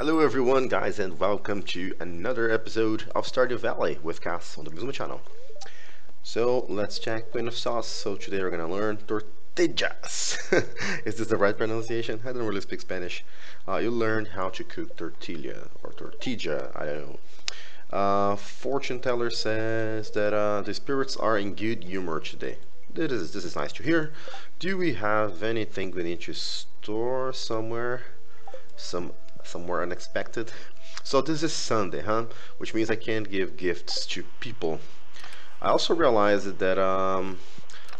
Hello everyone guys and welcome to another episode of Stardew Valley with Cass on the Maizuma channel. So let's check Queen of Sauce. So today we're gonna learn tortillas. Is this the right pronunciation? I don't really speak Spanish. Uh, you learn how to cook tortilla or tortilla, I don't know. Uh, fortune teller says that uh, the spirits are in good humor today. This is, this is nice to hear. Do we have anything we need to store somewhere? Some somewhere unexpected. So this is Sunday, huh? Which means I can't give gifts to people. I also realized that um,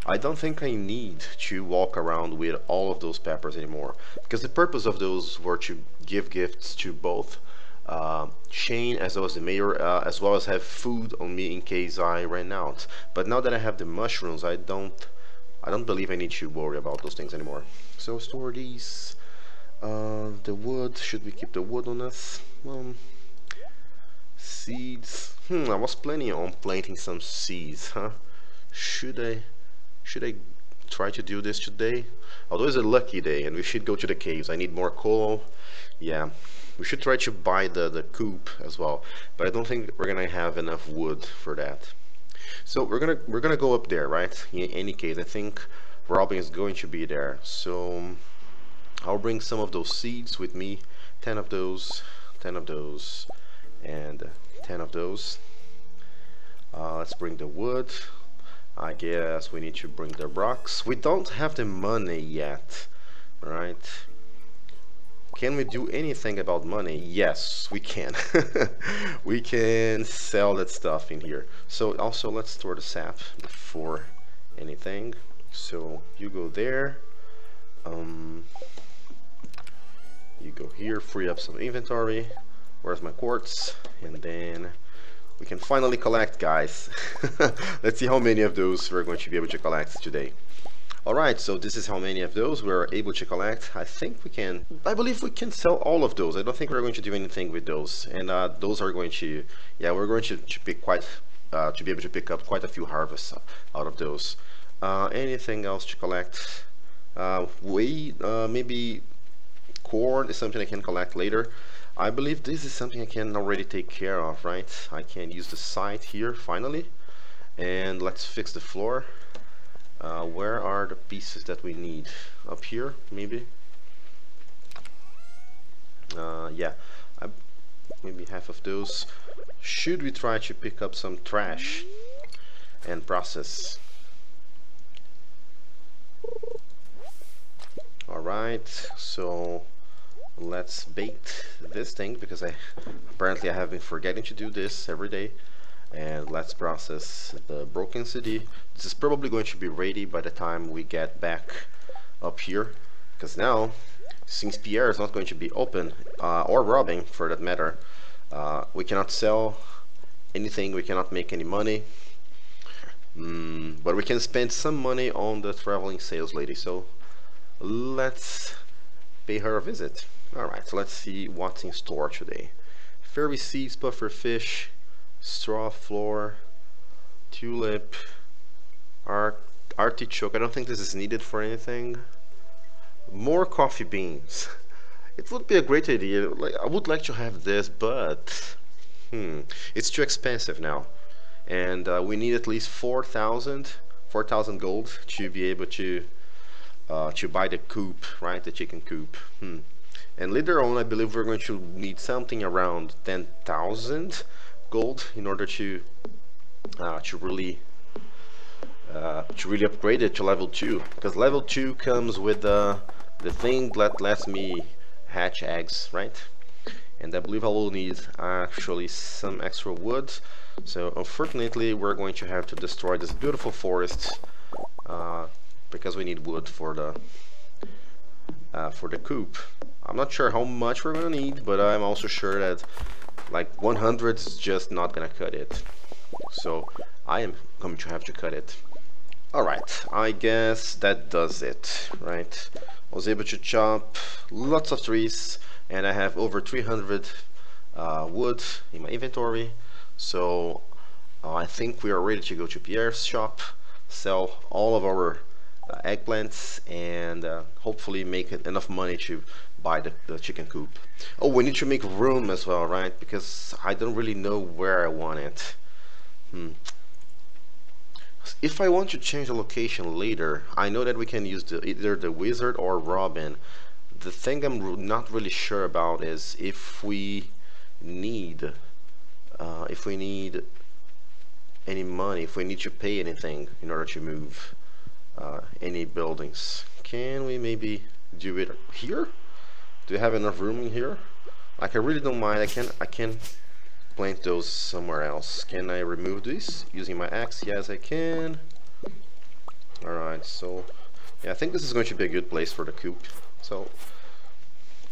I don't think I need to walk around with all of those peppers anymore because the purpose of those were to give gifts to both uh, Shane as well as the mayor uh, as well as have food on me in case I ran out but now that I have the mushrooms I don't I don't believe I need to worry about those things anymore so store these uh, the wood should we keep the wood on us um, seeds hmm I was planning on planting some seeds huh should I should I try to do this today although it's a lucky day and we should go to the caves I need more coal yeah we should try to buy the, the coop as well, but I don't think we're gonna have enough wood for that. So we're gonna we're gonna go up there, right? In any case, I think Robin is going to be there. So I'll bring some of those seeds with me, 10 of those, 10 of those, and 10 of those. Uh, let's bring the wood. I guess we need to bring the rocks. We don't have the money yet, right? Can we do anything about money? Yes, we can. we can sell that stuff in here. So also let's store the sap before anything. So you go there. Um, you go here, free up some inventory. Where's my quartz? And then we can finally collect, guys. let's see how many of those we're going to be able to collect today. Alright, so this is how many of those we're able to collect. I think we can, I believe we can sell all of those. I don't think we're going to do anything with those. And uh, those are going to, yeah, we're going to, to pick quite, uh, to be able to pick up quite a few harvests out of those. Uh, anything else to collect? Uh, uh, maybe corn is something I can collect later. I believe this is something I can already take care of, right? I can use the site here finally. And let's fix the floor. Uh, where are the pieces that we need? Up here, maybe? Uh, yeah, I, maybe half of those. Should we try to pick up some trash and process? Alright, so let's bait this thing because I apparently I have been forgetting to do this every day. And let's process the broken CD. This is probably going to be ready by the time we get back up here because now since Pierre is not going to be open uh, or Robin for that matter uh, we cannot sell anything we cannot make any money. Mm, but we can spend some money on the traveling sales lady. So let's pay her a visit alright so let's see what's in store today fairy seeds puffer fish straw floor, tulip, art, artichoke. I don't think this is needed for anything. More coffee beans. It would be a great idea. Like I would like to have this, but hmm, it's too expensive now, and uh, we need at least 4,000 4,000 gold to be able to uh, to buy the coop, right? The chicken coop. Hmm. And later on, I believe we're going to need something around 10,000 gold in order to uh, to really uh, to really upgrade it to level 2 because level 2 comes with the the thing that lets me hatch eggs right? And I believe I will need actually some extra wood. So unfortunately we're going to have to destroy this beautiful forest uh, because we need wood for the uh, for the coop I'm not sure how much we're gonna need but I'm also sure that like 100 is just not gonna cut it. So I am going to have to cut it. Alright I guess that does it right? I was able to chop lots of trees and I have over 300 uh, wood in my inventory. So uh, I think we are ready to go to Pierre's shop sell all of our eggplants and uh, hopefully make enough money to buy the, the chicken coop. Oh, we need to make room as well, right? Because I don't really know where I want it. Hmm. If I want to change the location later, I know that we can use the, either the wizard or Robin. The thing I'm not really sure about is if we need, uh, if we need any money, if we need to pay anything in order to move uh, any buildings. Can we maybe do it here? Do you have enough room in here? Like I really don't mind. I can I can plant those somewhere else. Can I remove this using my axe? Yes, I can. All right. So yeah, I think this is going to be a good place for the coop. So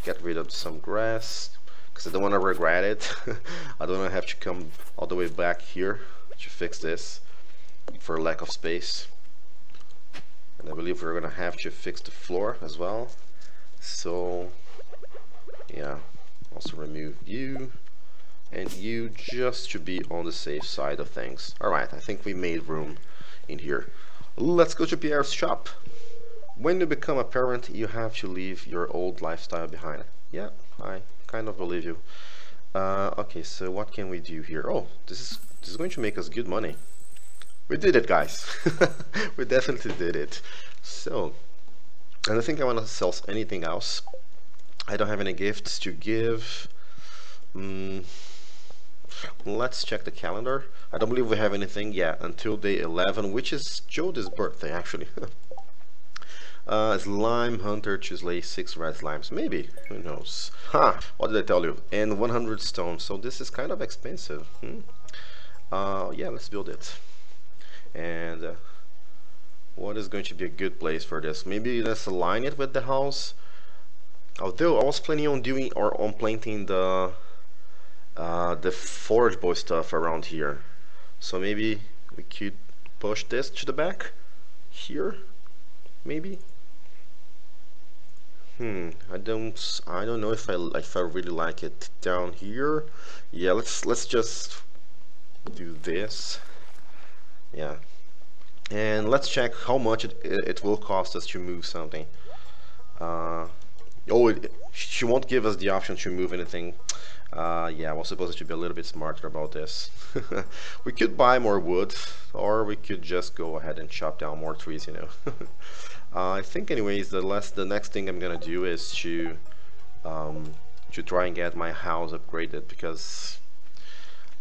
get rid of some grass because I don't want to regret it. I don't want to have to come all the way back here to fix this for lack of space and I believe we're gonna have to fix the floor as well. So yeah also remove you. And you just to be on the safe side of things. Alright I think we made room in here. Let's go to Pierre's shop. When you become a parent you have to leave your old lifestyle behind. Yeah I kind of believe you. Uh, okay so what can we do here? Oh this is this is going to make us good money. We did it, guys. we definitely did it. So, I don't think I want to sell anything else. I don't have any gifts to give. Mm, let's check the calendar. I don't believe we have anything yet until day 11, which is Jodi's birthday, actually. uh, slime hunter to slay six red slimes. Maybe. Who knows? Huh. What did I tell you? And 100 stones. So this is kind of expensive. Hmm? uh, yeah let's build it and uh, what is going to be a good place for this? Maybe let's align it with the house. Although I was planning on doing or on planting the uh, the boy stuff around here. So maybe we could push this to the back here maybe? Hmm I don't I don't know if I if I really like it down here. Yeah let's let's just do this yeah and let's check how much it, it will cost us to move something uh, oh it, she won't give us the option to move anything uh, yeah, I was supposed to be a little bit smarter about this. we could buy more wood, or we could just go ahead and chop down more trees, you know. uh, I think anyways, the last, the next thing I'm gonna do is to, um, to try and get my house upgraded, because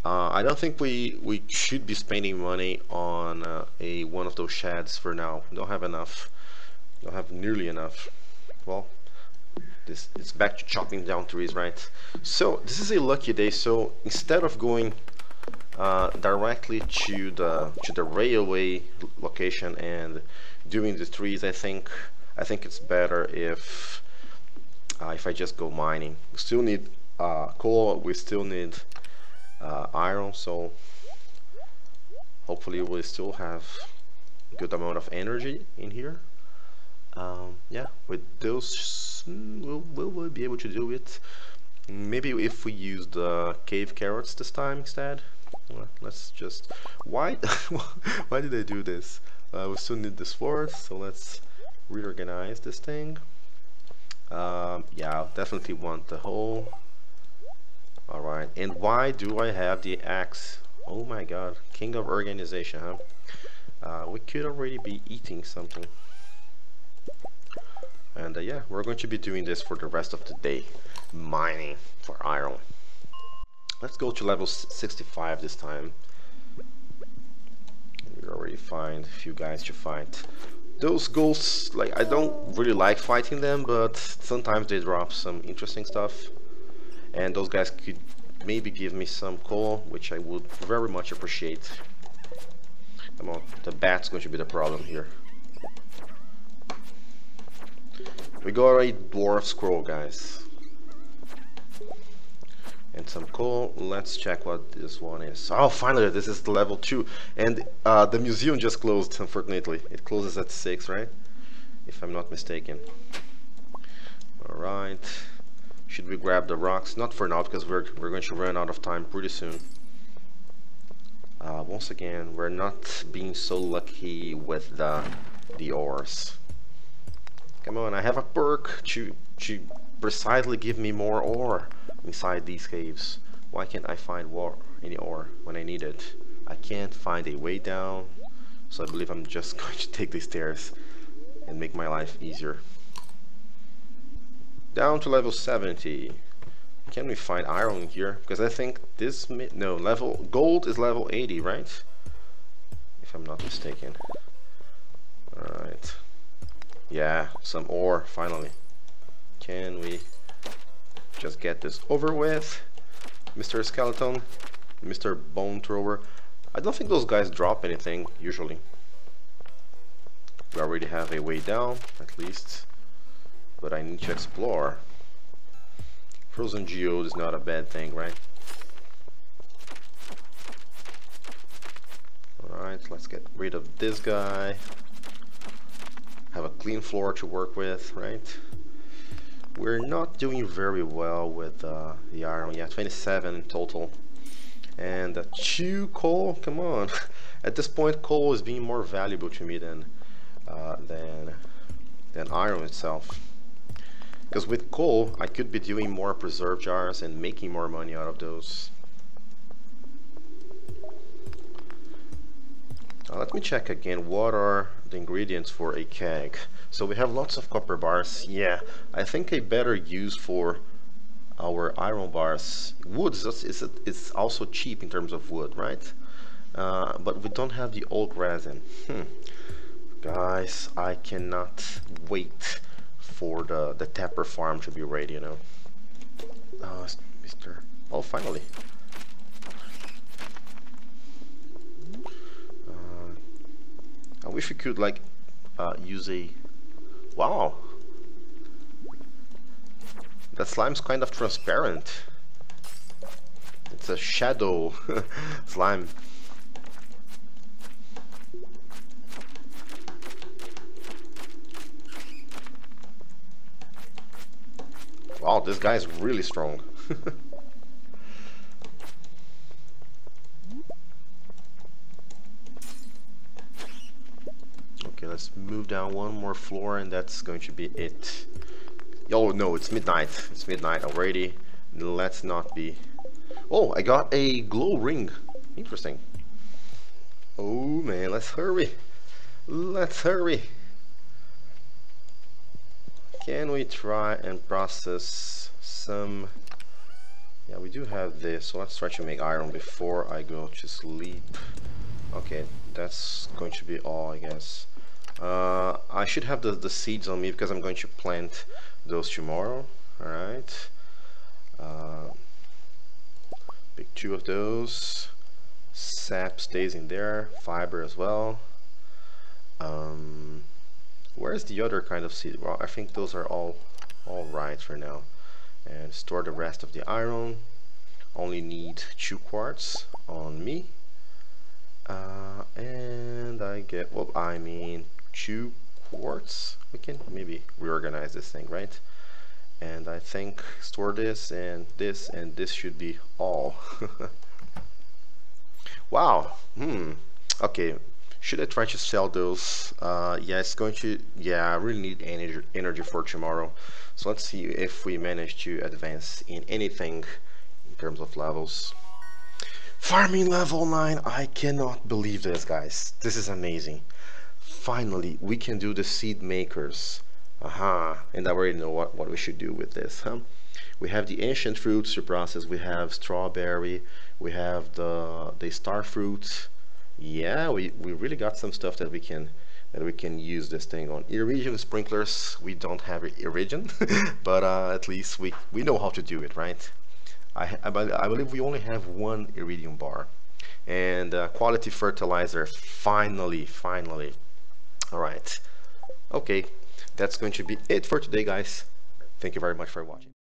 uh, I don't think we we should be spending money on uh, a one of those sheds for now. Don't have enough. Don't have nearly enough. Well, this it's back to chopping down trees, right? So this is a lucky day. So instead of going uh, directly to the to the railway location and doing the trees, I think I think it's better if uh, if I just go mining. We still need uh, coal. We still need uh, iron so hopefully we still have good amount of energy in here. Um, yeah with those we'll, we'll, be able to do it. Maybe if we use the cave carrots this time instead. Let's just why why did I do this? Uh, we still need this sword so let's reorganize this thing. Um, yeah definitely want the whole And why do I have the axe? Oh my god, king of organization, huh? Uh, we could already be eating something. And uh, yeah, we're going to be doing this for the rest of the day. Mining for iron. Let's go to level 65 this time. We already find a few guys to fight. Those ghosts, like, I don't really like fighting them, but sometimes they drop some interesting stuff and those guys could maybe give me some coal which I would very much appreciate. Come on the bat's going to be the problem here. We got a dwarf scroll guys. And some coal let's check what this one is. Oh finally this is the level 2 and uh, the museum just closed unfortunately. It closes at 6 right? If I'm not mistaken. Alright should we grab the rocks? Not for now because we're, we're going to run out of time pretty soon. Uh, once again, we're not being so lucky with the, the ores. Come on, I have a perk to, to precisely give me more ore inside these caves? Why can't I find war, any ore when I need it? I can't find a way down, so I believe I'm just going to take the stairs and make my life easier. Down to level 70. Can we find iron here? Because I think this, no, level, gold is level 80, right? If I'm not mistaken. Alright. Yeah, some ore, finally. Can we just get this over with? Mr. Skeleton, Mr. Bone Thrower. I don't think those guys drop anything, usually. We already have a way down, at least. But I need to explore. Frozen geode is not a bad thing, right? Alright, let's get rid of this guy. Have a clean floor to work with, right? We're not doing very well with uh, the iron. Yeah, 27 in total. And uh, two coal, come on. At this point, coal is being more valuable to me than uh, than than iron itself. Because with coal, I could be doing more preserve jars and making more money out of those. Now let me check again, what are the ingredients for a keg? So we have lots of copper bars. Yeah, I think a better use for our iron bars. Wood is, is, also cheap in terms of wood, right? Uh, but we don't have the oak resin. Hmm. Guys, I cannot wait for the, the tapper farm to be ready, you know. Oh, Mr. Oh, finally. Uh, I wish we could, like, uh, use a Wow. That slime's kind of transparent. It's a shadow slime. Wow, this guy's really strong. Okay, let's move down one more floor and that's going to be it. Oh no, it's midnight. It's midnight already. Let's not be... Oh, I got a glow ring. Interesting. Oh man, let's hurry. Let's hurry. Can we try and process some... Yeah, we do have this, so let's try to make iron before I go to sleep. Okay, that's going to be all, I guess. Uh, I should have the, the seeds on me because I'm going to plant those tomorrow. Alright. Uh, pick two of those. Sap stays in there. Fiber as well. Um, where's the other kind of seed? Well, I think those are all all right for now. And store the rest of the iron. Only need two quartz on me. Uh, and I get, well, I mean, two quartz we can maybe reorganize this thing right and I think store this and this and this should be all wow hmm okay should I try to sell those? Uh, yeah it's going to yeah I really need energy, energy for tomorrow. So let's see if we manage to advance in anything in terms of levels. Farming level 9 I cannot believe this guys. This is amazing. Finally we can do the seed makers. Aha and I already know what, what we should do with this huh? We have the ancient fruits to process. We have strawberry. We have the the star fruits yeah we, we really got some stuff that we can that we can use this thing on. Iridium sprinklers we don't have iridium but uh, at least we we know how to do it right? I, I, I believe we only have one iridium bar and uh, quality fertilizer finally finally. All right. Okay that's going to be it for today guys. Thank you very much for watching